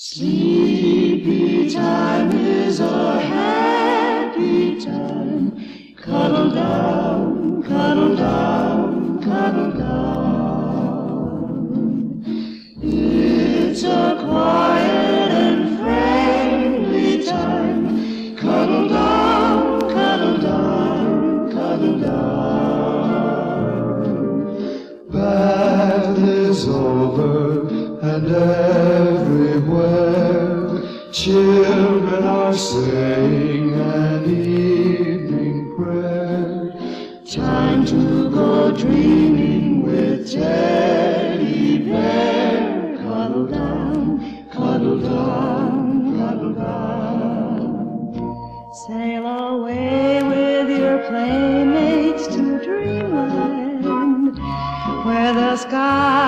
Sleepy time is a happy time. Cuddle down, cuddle down, cuddle down. It's a quiet and friendly time. Cuddle down, cuddle down, cuddle down. Bath is over and children are saying an evening prayer. Time to go dreaming with Teddy Bear. Cuddle down, cuddle down, cuddle down. Sail away with your playmates to dreamland, where the sky